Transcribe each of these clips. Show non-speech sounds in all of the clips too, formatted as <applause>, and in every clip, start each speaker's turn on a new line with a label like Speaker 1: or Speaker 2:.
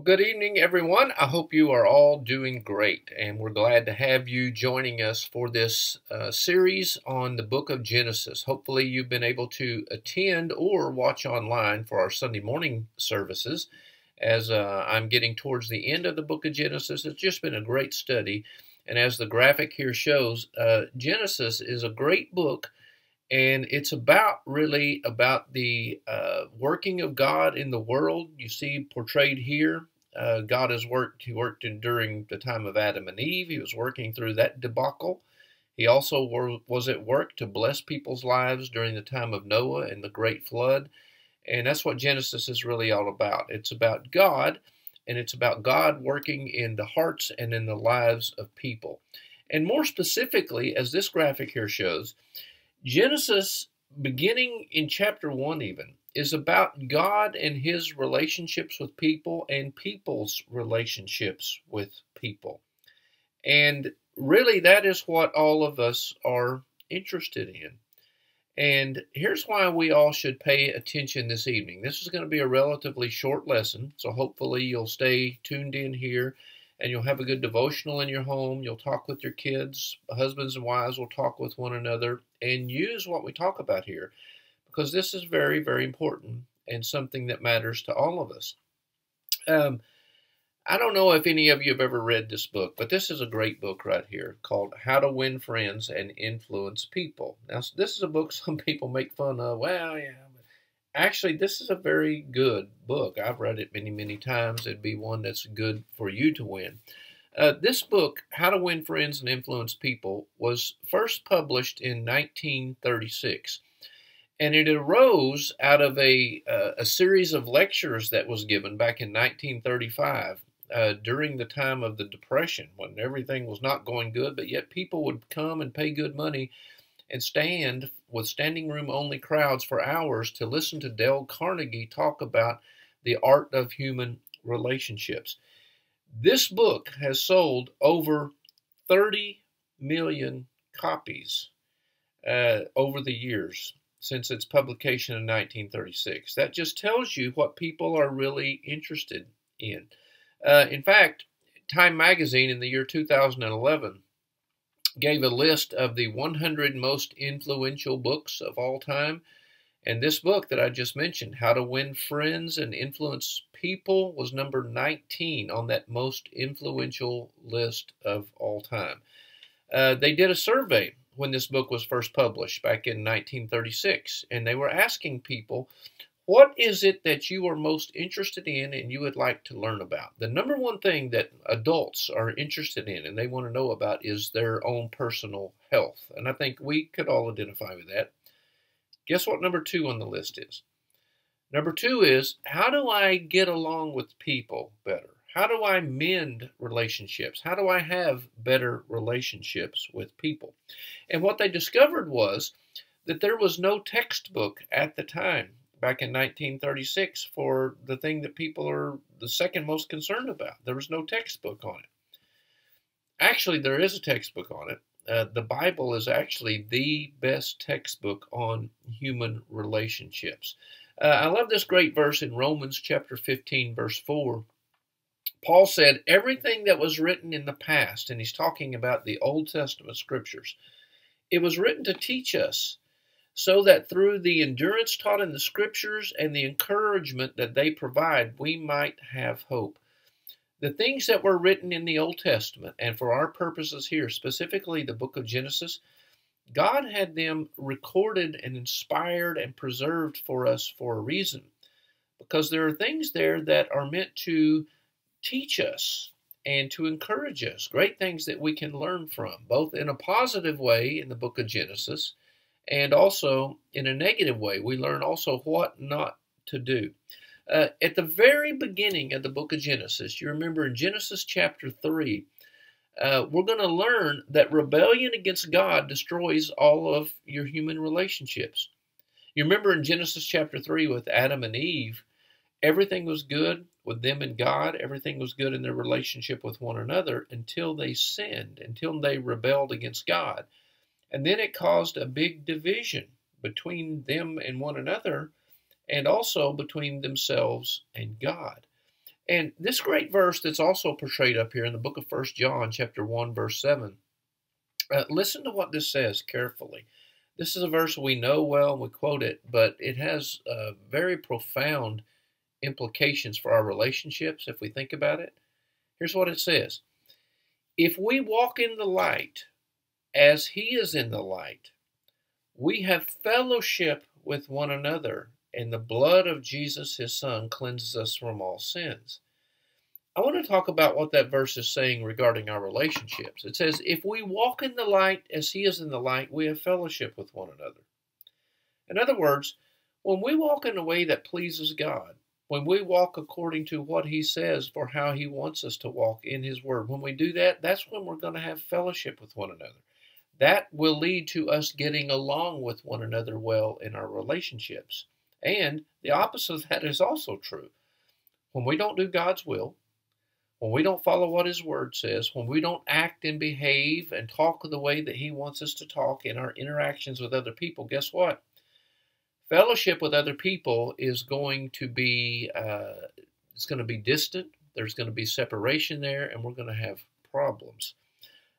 Speaker 1: Well, good evening, everyone. I hope you are all doing great, and we're glad to have you joining us for this uh, series on the book of Genesis. Hopefully, you've been able to attend or watch online for our Sunday morning services. As uh, I'm getting towards the end of the book of Genesis, it's just been a great study. And as the graphic here shows, uh, Genesis is a great book and it's about really about the uh, working of God in the world. You see portrayed here. Uh, God has worked. He worked in, during the time of Adam and Eve. He was working through that debacle. He also were, was at work to bless people's lives during the time of Noah and the great flood. And that's what Genesis is really all about. It's about God, and it's about God working in the hearts and in the lives of people. And more specifically, as this graphic here shows, Genesis, beginning in chapter 1, even, is about God and his relationships with people and people's relationships with people. And really, that is what all of us are interested in. And here's why we all should pay attention this evening. This is going to be a relatively short lesson, so hopefully you'll stay tuned in here and you'll have a good devotional in your home. You'll talk with your kids. Husbands and wives will talk with one another and use what we talk about here because this is very, very important and something that matters to all of us. Um, I don't know if any of you have ever read this book, but this is a great book right here called How to Win Friends and Influence People. Now, this is a book <laughs> some people make fun of. Well, yeah, actually, this is a very good book. I've read it many, many times. It'd be one that's good for you to win. Uh, this book, How to Win Friends and Influence People, was first published in 1936. And it arose out of a, uh, a series of lectures that was given back in 1935 uh, during the time of the Depression when everything was not going good, but yet people would come and pay good money and stand with standing room only crowds for hours to listen to Dale Carnegie talk about the art of human relationships. This book has sold over 30 million copies uh, over the years since its publication in 1936. That just tells you what people are really interested in. Uh, in fact, Time magazine in the year 2011 gave a list of the 100 most influential books of all time. And this book that I just mentioned, How to Win Friends and Influence People, was number 19 on that most influential list of all time. Uh, they did a survey when this book was first published back in 1936, and they were asking people what is it that you are most interested in and you would like to learn about? The number one thing that adults are interested in and they want to know about is their own personal health. And I think we could all identify with that. Guess what number two on the list is? Number two is how do I get along with people better? How do I mend relationships? How do I have better relationships with people? And what they discovered was that there was no textbook at the time back in 1936 for the thing that people are the second most concerned about. There was no textbook on it. Actually, there is a textbook on it. Uh, the Bible is actually the best textbook on human relationships. Uh, I love this great verse in Romans chapter 15, verse 4. Paul said, Everything that was written in the past, and he's talking about the Old Testament scriptures, it was written to teach us so that through the endurance taught in the scriptures and the encouragement that they provide, we might have hope. The things that were written in the Old Testament, and for our purposes here, specifically the book of Genesis, God had them recorded and inspired and preserved for us for a reason. Because there are things there that are meant to teach us and to encourage us, great things that we can learn from, both in a positive way in the book of Genesis and also, in a negative way, we learn also what not to do. Uh, at the very beginning of the book of Genesis, you remember in Genesis chapter 3, uh, we're going to learn that rebellion against God destroys all of your human relationships. You remember in Genesis chapter 3 with Adam and Eve, everything was good with them and God, everything was good in their relationship with one another until they sinned, until they rebelled against God. And then it caused a big division between them and one another, and also between themselves and God. And this great verse that's also portrayed up here in the book of First John, chapter 1, verse 7. Uh, listen to what this says carefully. This is a verse we know well we quote it, but it has uh, very profound implications for our relationships if we think about it. Here's what it says If we walk in the light as he is in the light, we have fellowship with one another, and the blood of Jesus, his son, cleanses us from all sins. I want to talk about what that verse is saying regarding our relationships. It says, If we walk in the light as he is in the light, we have fellowship with one another. In other words, when we walk in a way that pleases God, when we walk according to what he says for how he wants us to walk in his word, when we do that, that's when we're going to have fellowship with one another. That will lead to us getting along with one another well in our relationships. And the opposite of that is also true. When we don't do God's will, when we don't follow what His Word says, when we don't act and behave and talk the way that He wants us to talk in our interactions with other people, guess what? Fellowship with other people is going to be uh, it's going to be distant. There's going to be separation there, and we're going to have problems.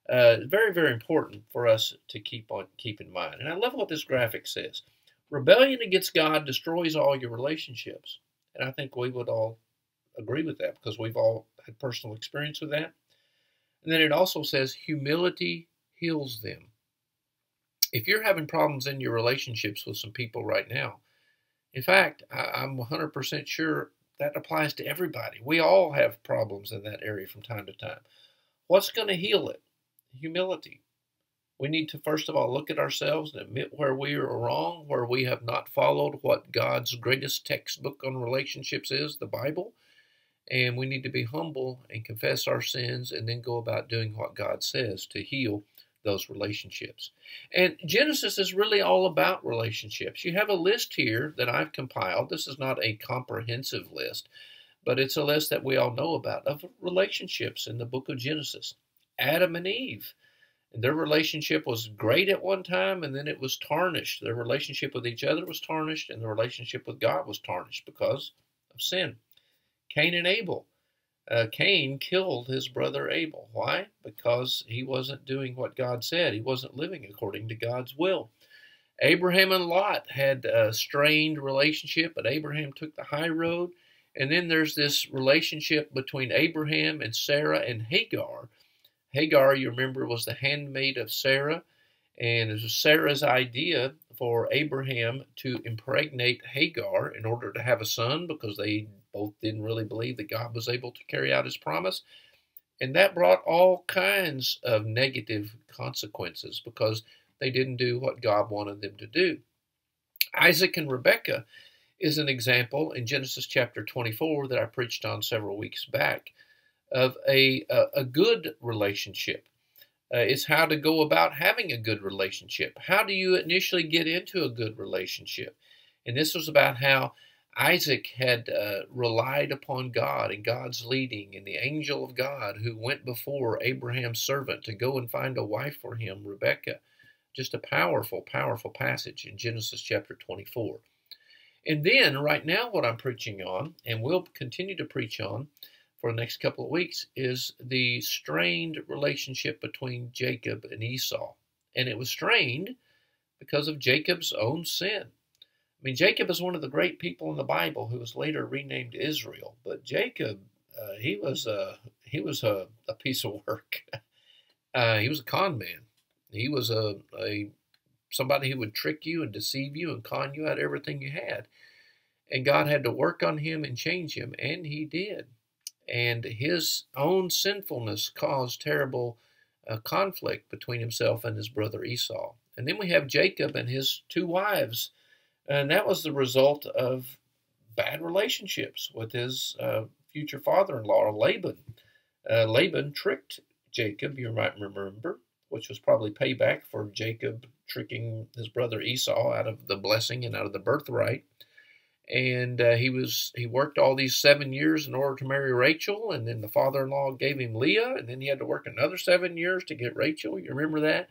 Speaker 1: Uh, very, very important for us to keep on keep in mind. And I love what this graphic says. Rebellion against God destroys all your relationships. And I think we would all agree with that because we've all had personal experience with that. And then it also says humility heals them. If you're having problems in your relationships with some people right now, in fact, I'm 100% sure that applies to everybody. We all have problems in that area from time to time. What's going to heal it? Humility. We need to, first of all, look at ourselves and admit where we are wrong, where we have not followed what God's greatest textbook on relationships is, the Bible. And we need to be humble and confess our sins and then go about doing what God says to heal those relationships. And Genesis is really all about relationships. You have a list here that I've compiled. This is not a comprehensive list, but it's a list that we all know about of relationships in the book of Genesis. Adam and Eve. And their relationship was great at one time, and then it was tarnished. Their relationship with each other was tarnished, and the relationship with God was tarnished because of sin. Cain and Abel. Uh, Cain killed his brother Abel. Why? Because he wasn't doing what God said. He wasn't living according to God's will. Abraham and Lot had a strained relationship, but Abraham took the high road. And then there's this relationship between Abraham and Sarah and Hagar Hagar, you remember, was the handmaid of Sarah, and it was Sarah's idea for Abraham to impregnate Hagar in order to have a son because they both didn't really believe that God was able to carry out his promise. And that brought all kinds of negative consequences because they didn't do what God wanted them to do. Isaac and Rebekah is an example in Genesis chapter 24 that I preached on several weeks back of a, a, a good relationship. Uh, it's how to go about having a good relationship. How do you initially get into a good relationship? And this was about how Isaac had uh, relied upon God and God's leading, and the angel of God who went before Abraham's servant to go and find a wife for him, Rebekah. Just a powerful, powerful passage in Genesis chapter 24. And then, right now, what I'm preaching on, and we'll continue to preach on, for the next couple of weeks is the strained relationship between Jacob and Esau. And it was strained because of Jacob's own sin. I mean, Jacob is one of the great people in the Bible who was later renamed Israel. But Jacob, uh, he was a he was a, a piece of work. <laughs> uh, he was a con man. He was a, a somebody who would trick you and deceive you and con you out everything you had. And God had to work on him and change him, and He did and his own sinfulness caused terrible uh, conflict between himself and his brother Esau. And then we have Jacob and his two wives, and that was the result of bad relationships with his uh, future father-in-law Laban. Uh, Laban tricked Jacob, you might remember, which was probably payback for Jacob tricking his brother Esau out of the blessing and out of the birthright and uh, he was he worked all these seven years in order to marry Rachel, and then the father-in-law gave him Leah, and then he had to work another seven years to get Rachel. You remember that?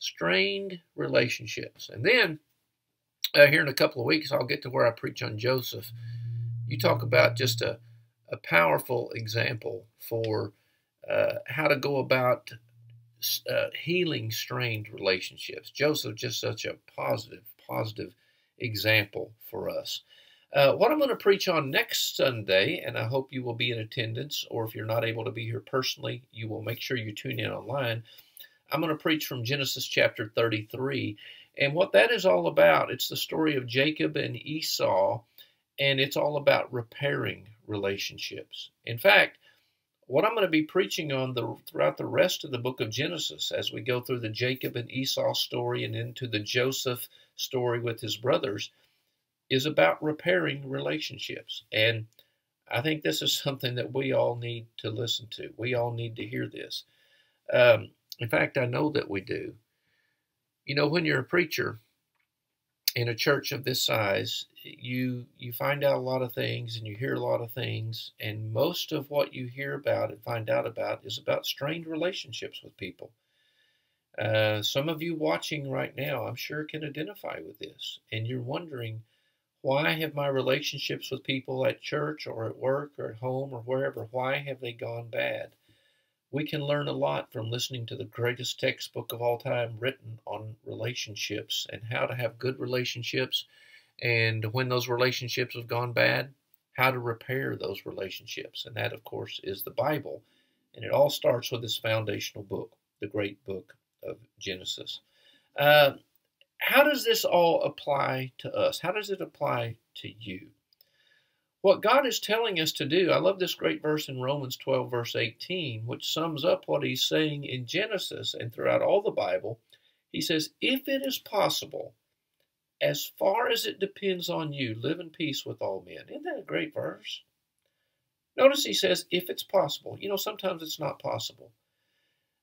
Speaker 1: Strained relationships, and then uh, here in a couple of weeks, I'll get to where I preach on Joseph. You talk about just a a powerful example for uh, how to go about uh, healing strained relationships. Joseph just such a positive, positive example for us. Uh, what I'm going to preach on next Sunday, and I hope you will be in attendance, or if you're not able to be here personally, you will make sure you tune in online. I'm going to preach from Genesis chapter 33. And what that is all about, it's the story of Jacob and Esau, and it's all about repairing relationships. In fact, what I'm going to be preaching on the, throughout the rest of the book of Genesis as we go through the Jacob and Esau story and into the Joseph story with his brothers is about repairing relationships. And I think this is <laughs> something that we all need to listen to. We all need to hear this. Um, in fact, I know that we do. You know, when you're a preacher in a church of this size, you you find out a lot of things and you hear a lot of things, and most of what you hear about and find out about is about strained relationships with people. Uh, some of you watching right now, I'm sure, can identify with this, and you're wondering why have my relationships with people at church or at work or at home or wherever why have they gone bad? We can learn a lot from listening to the greatest textbook of all time written on relationships and how to have good relationships and when those relationships have gone bad, how to repair those relationships. And that, of course, is the Bible. And it all starts with this foundational book, the great book of Genesis. Uh, how does this all apply to us? How does it apply to you? What God is telling us to do, I love this great verse in Romans 12, verse 18, which sums up what he's saying in Genesis and throughout all the Bible. He says, If it is possible, as far as it depends on you, live in peace with all men. Isn't that a great verse? Notice he says, if it's possible. You know, sometimes it's not possible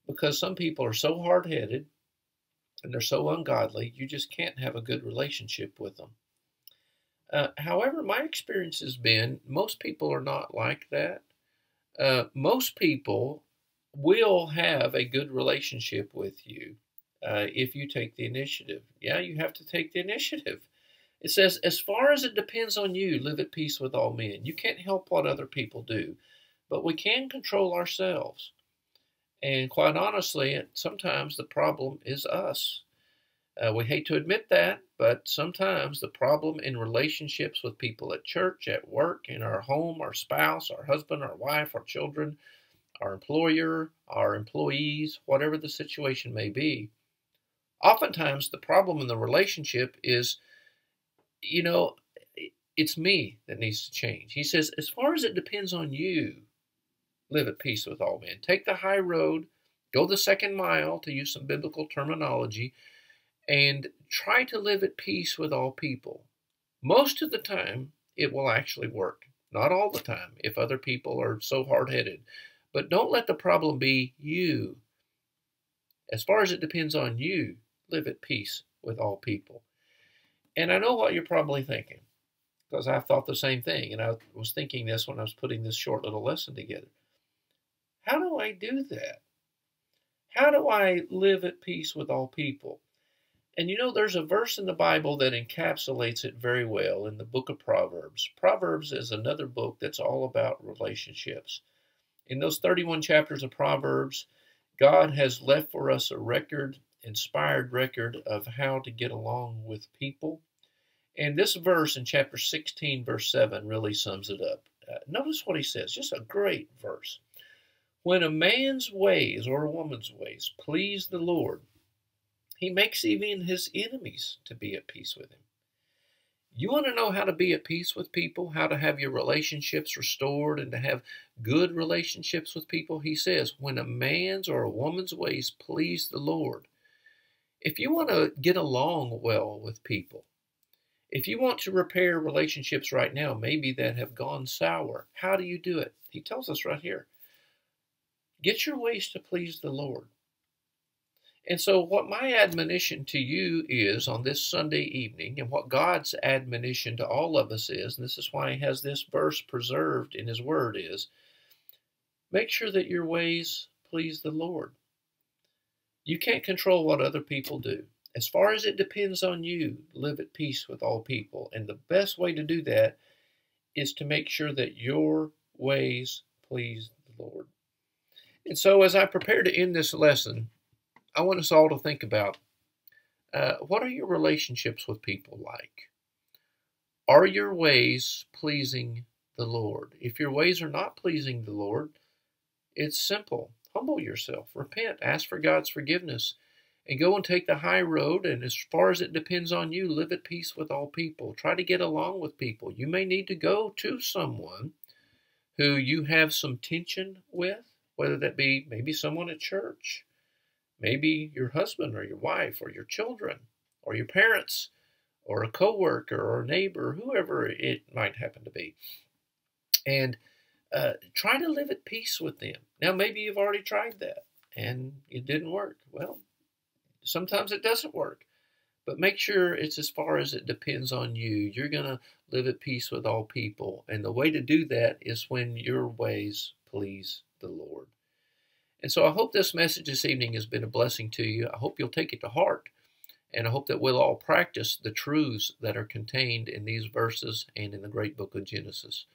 Speaker 1: because some people are so hard headed and they're so ungodly, you just can't have a good relationship with them. Uh, however, my experience has been most people are not like that. Uh, most people will have a good relationship with you uh, if you take the initiative. Yeah, you have to take the initiative. It says, as far as it depends on you, live at peace with all men. You can't help what other people do, but we can control ourselves. And quite honestly, sometimes the problem is us. Uh, we hate to admit that, but sometimes the problem in relationships with people at church, at work, in our home, our spouse, our husband, our wife, our children, our employer, our employees, whatever the situation may be, oftentimes the problem in the relationship is, you know, it's me that needs to change. He says, as far as it depends on you, live at peace with all men. Take the high road, go the second mile, to use some biblical terminology, and try to live at peace with all people. Most of the time, it will actually work. Not all the time, if other people are so hard headed. But don't let the problem be you. As far as it depends on you, live at peace with all people. And I know what you're probably thinking, because I've thought the same thing. And I was thinking this when I was putting this short little lesson together. How do I do that? How do I live at peace with all people? And you know, there's a verse in the Bible that encapsulates it very well in the book of Proverbs. Proverbs is another book that's all about relationships. In those 31 chapters of Proverbs, God has left for us a record inspired record of how to get along with people. And this verse in chapter 16, verse 7, really sums it up. Uh, notice what he says, just a great verse. When a man's ways or a woman's ways please the Lord, he makes even his enemies to be at peace with him. You want to know how to be at peace with people, how to have your relationships restored, and to have good relationships with people? He says, when a man's or a woman's ways please the Lord, if you want to get along well with people, if you want to repair relationships right now, maybe that have gone sour, how do you do it? He tells us right here get your ways to please the Lord. And so, what my admonition to you is on this Sunday evening, and what God's admonition to all of us is, and this is why He has this verse preserved in His Word, is make sure that your ways please the Lord. You can't control what other people do. As far as it depends on you, live at peace with all people. And the best way to do that is to make sure that your ways please the Lord. And so, as I prepare to end this lesson, I want us all to think about uh, what are your relationships with people like? Are your ways pleasing the Lord? If your ways are not pleasing the Lord, it's simple. Humble yourself, repent, ask for God's forgiveness, and go and take the high road. And as far as it depends on you, live at peace with all people. Try to get along with people. You may need to go to someone who you have some tension with, whether that be maybe someone at church, maybe your husband or your wife or your children or your parents or a coworker or a neighbor, whoever it might happen to be. And uh, try to live at peace with them. Now, maybe you've already tried that and it didn't work. Well, sometimes it doesn't work. But make sure it's as far as it depends on you. You're going to live at peace with all people. And the way to do that is when your ways please the Lord. And so I hope this message this evening has been a blessing to you. I hope you'll take it to heart. And I hope that we'll all practice the truths that are contained in these verses and in the great book of Genesis.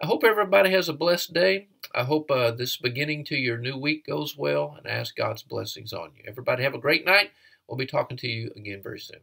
Speaker 1: I hope everybody has a blessed day. I hope uh, this beginning to your new week goes well and I ask God's blessings on you. Everybody have a great night. We'll be talking to you again very soon.